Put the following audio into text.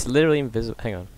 It's literally invisible. Hang on.